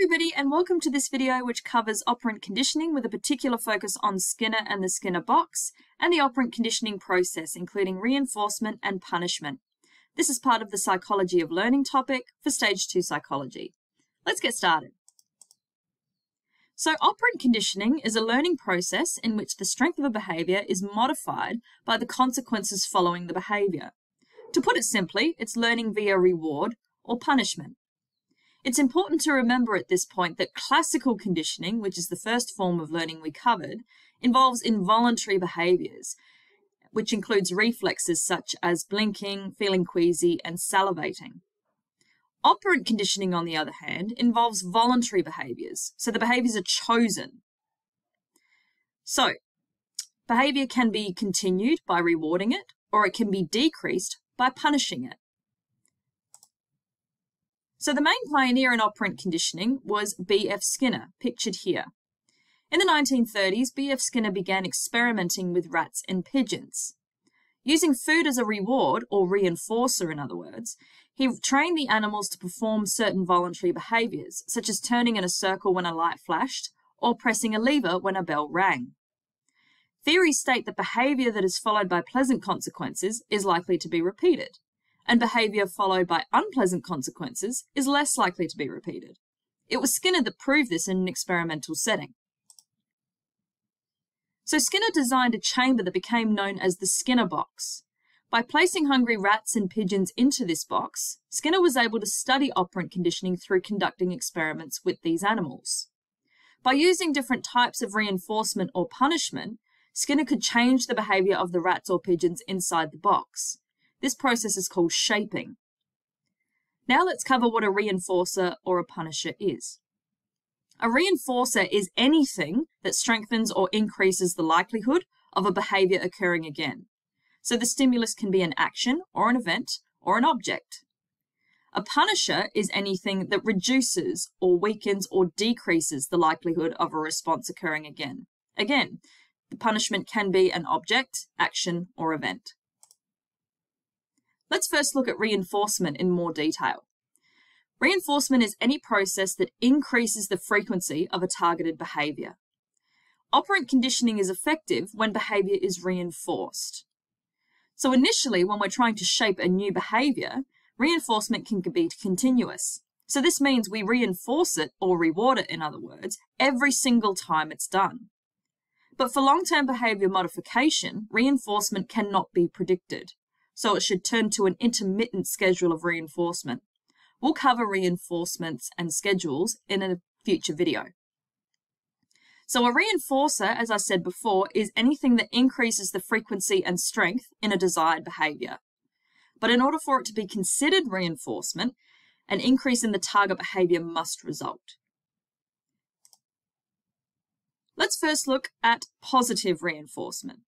everybody and welcome to this video which covers operant conditioning with a particular focus on Skinner and the Skinner box and the operant conditioning process including reinforcement and punishment. This is part of the psychology of learning topic for stage 2 psychology. Let's get started. So operant conditioning is a learning process in which the strength of a behaviour is modified by the consequences following the behaviour. To put it simply, it's learning via reward or punishment. It's important to remember at this point that classical conditioning, which is the first form of learning we covered, involves involuntary behaviours, which includes reflexes such as blinking, feeling queasy, and salivating. Operant conditioning, on the other hand, involves voluntary behaviours, so the behaviours are chosen. So, behaviour can be continued by rewarding it, or it can be decreased by punishing it. So the main pioneer in operant conditioning was B.F. Skinner, pictured here. In the 1930s, B.F. Skinner began experimenting with rats and pigeons. Using food as a reward, or reinforcer in other words, he trained the animals to perform certain voluntary behaviours, such as turning in a circle when a light flashed, or pressing a lever when a bell rang. Theories state that behaviour that is followed by pleasant consequences is likely to be repeated and behaviour followed by unpleasant consequences is less likely to be repeated. It was Skinner that proved this in an experimental setting. So Skinner designed a chamber that became known as the Skinner box. By placing hungry rats and pigeons into this box, Skinner was able to study operant conditioning through conducting experiments with these animals. By using different types of reinforcement or punishment, Skinner could change the behaviour of the rats or pigeons inside the box. This process is called shaping. Now let's cover what a reinforcer or a punisher is. A reinforcer is anything that strengthens or increases the likelihood of a behavior occurring again. So the stimulus can be an action or an event or an object. A punisher is anything that reduces or weakens or decreases the likelihood of a response occurring again. Again, the punishment can be an object, action, or event. Let's first look at reinforcement in more detail. Reinforcement is any process that increases the frequency of a targeted behaviour. Operant conditioning is effective when behaviour is reinforced. So initially, when we're trying to shape a new behaviour, reinforcement can be continuous. So this means we reinforce it, or reward it in other words, every single time it's done. But for long-term behaviour modification, reinforcement cannot be predicted so it should turn to an intermittent schedule of reinforcement. We'll cover reinforcements and schedules in a future video. So a reinforcer, as I said before, is anything that increases the frequency and strength in a desired behavior. But in order for it to be considered reinforcement, an increase in the target behavior must result. Let's first look at positive reinforcement.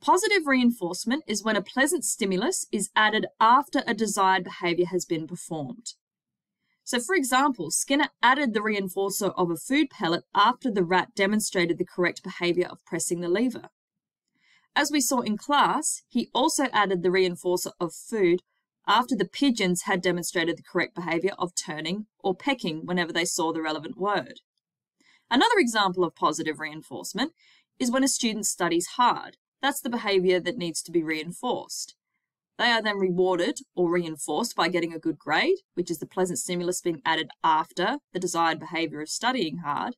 Positive reinforcement is when a pleasant stimulus is added after a desired behaviour has been performed. So for example, Skinner added the reinforcer of a food pellet after the rat demonstrated the correct behaviour of pressing the lever. As we saw in class, he also added the reinforcer of food after the pigeons had demonstrated the correct behaviour of turning or pecking whenever they saw the relevant word. Another example of positive reinforcement is when a student studies hard that's the behaviour that needs to be reinforced. They are then rewarded or reinforced by getting a good grade, which is the pleasant stimulus being added after the desired behaviour of studying hard,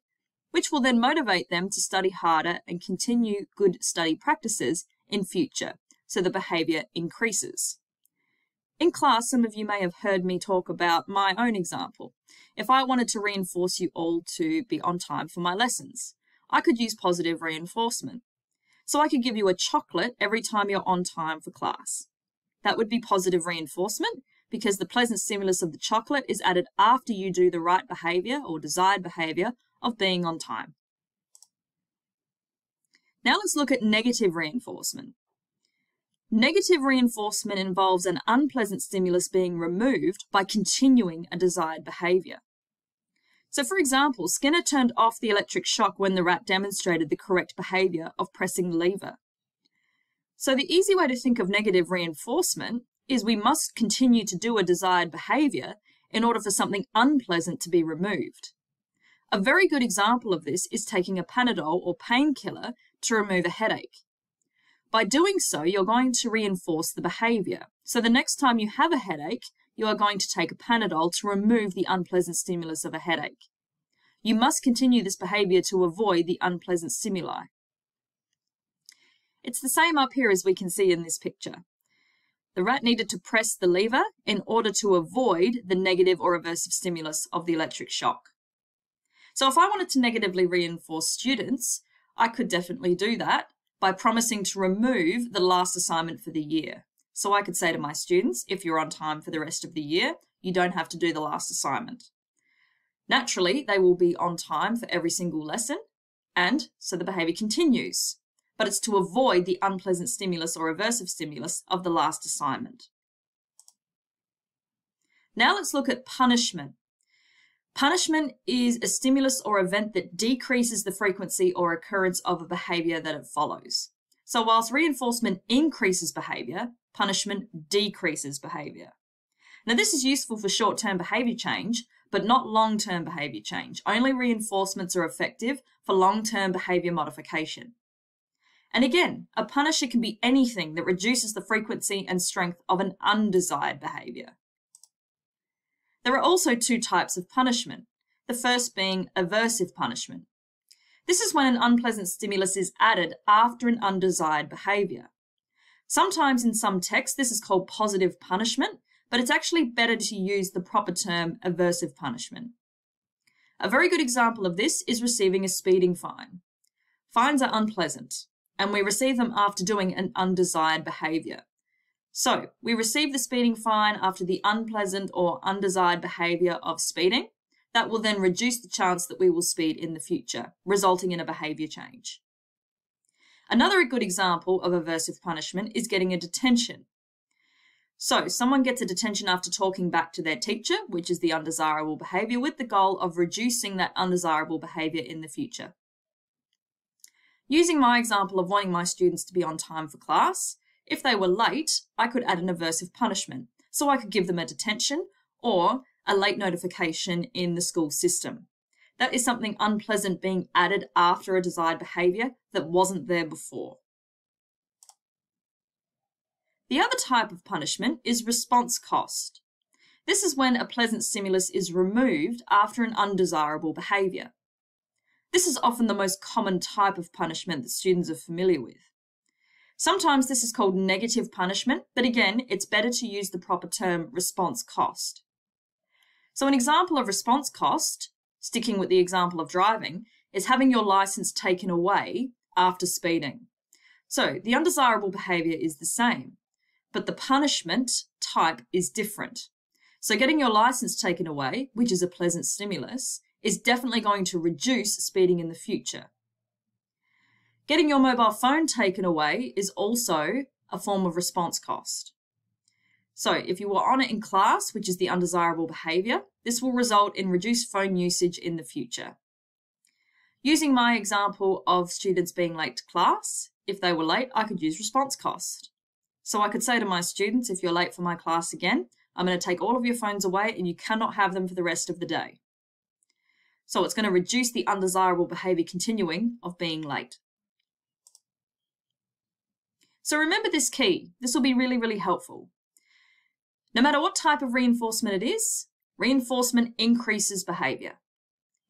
which will then motivate them to study harder and continue good study practices in future, so the behaviour increases. In class, some of you may have heard me talk about my own example. If I wanted to reinforce you all to be on time for my lessons, I could use positive reinforcement. So I could give you a chocolate every time you're on time for class. That would be positive reinforcement because the pleasant stimulus of the chocolate is added after you do the right behavior or desired behavior of being on time. Now let's look at negative reinforcement. Negative reinforcement involves an unpleasant stimulus being removed by continuing a desired behavior. So for example, Skinner turned off the electric shock when the rat demonstrated the correct behaviour of pressing the lever. So the easy way to think of negative reinforcement is we must continue to do a desired behaviour in order for something unpleasant to be removed. A very good example of this is taking a Panadol or painkiller to remove a headache. By doing so, you're going to reinforce the behavior. So the next time you have a headache, you are going to take a Panadol to remove the unpleasant stimulus of a headache. You must continue this behavior to avoid the unpleasant stimuli. It's the same up here as we can see in this picture. The rat needed to press the lever in order to avoid the negative or aversive stimulus of the electric shock. So if I wanted to negatively reinforce students, I could definitely do that by promising to remove the last assignment for the year. So I could say to my students, if you're on time for the rest of the year, you don't have to do the last assignment. Naturally, they will be on time for every single lesson, and so the behaviour continues. But it's to avoid the unpleasant stimulus or aversive stimulus of the last assignment. Now let's look at punishment. Punishment is a stimulus or event that decreases the frequency or occurrence of a behaviour that it follows. So whilst reinforcement increases behaviour, punishment decreases behaviour. Now this is useful for short-term behaviour change, but not long-term behaviour change. Only reinforcements are effective for long-term behaviour modification. And again, a punisher can be anything that reduces the frequency and strength of an undesired behaviour. There are also two types of punishment, the first being aversive punishment. This is when an unpleasant stimulus is added after an undesired behaviour. Sometimes in some texts this is called positive punishment, but it's actually better to use the proper term aversive punishment. A very good example of this is receiving a speeding fine. Fines are unpleasant, and we receive them after doing an undesired behaviour. So we receive the speeding fine after the unpleasant or undesired behaviour of speeding. That will then reduce the chance that we will speed in the future, resulting in a behaviour change. Another good example of aversive punishment is getting a detention. So someone gets a detention after talking back to their teacher, which is the undesirable behaviour, with the goal of reducing that undesirable behaviour in the future. Using my example of wanting my students to be on time for class, if they were late, I could add an aversive punishment. So I could give them a detention or a late notification in the school system. That is something unpleasant being added after a desired behaviour that wasn't there before. The other type of punishment is response cost. This is when a pleasant stimulus is removed after an undesirable behaviour. This is often the most common type of punishment that students are familiar with. Sometimes this is called negative punishment, but again, it's better to use the proper term response cost. So an example of response cost, sticking with the example of driving, is having your license taken away after speeding. So the undesirable behavior is the same, but the punishment type is different. So getting your license taken away, which is a pleasant stimulus, is definitely going to reduce speeding in the future. Getting your mobile phone taken away is also a form of response cost. So if you were on it in class, which is the undesirable behavior, this will result in reduced phone usage in the future. Using my example of students being late to class, if they were late, I could use response cost. So I could say to my students, if you're late for my class again, I'm going to take all of your phones away and you cannot have them for the rest of the day. So it's going to reduce the undesirable behavior continuing of being late. So remember this key. This will be really, really helpful. No matter what type of reinforcement it is, reinforcement increases behavior.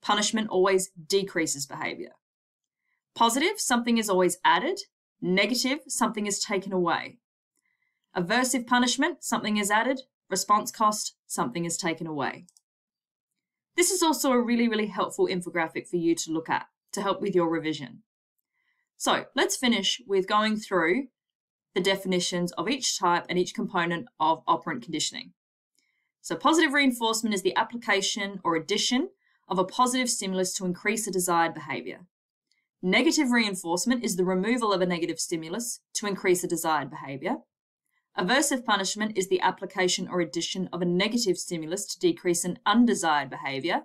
Punishment always decreases behavior. Positive, something is always added. Negative, something is taken away. Aversive punishment, something is added. Response cost, something is taken away. This is also a really, really helpful infographic for you to look at to help with your revision. So let's finish with going through the definitions of each type and each component of operant conditioning. So positive reinforcement is the application or addition of a positive stimulus to increase a desired behavior. Negative reinforcement is the removal of a negative stimulus to increase a desired behavior. Aversive punishment is the application or addition of a negative stimulus to decrease an undesired behavior.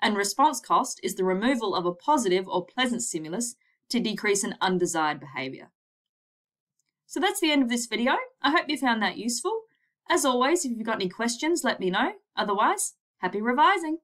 And response cost is the removal of a positive or pleasant stimulus to decrease an undesired behavior. So that's the end of this video. I hope you found that useful. As always, if you've got any questions, let me know. Otherwise, happy revising.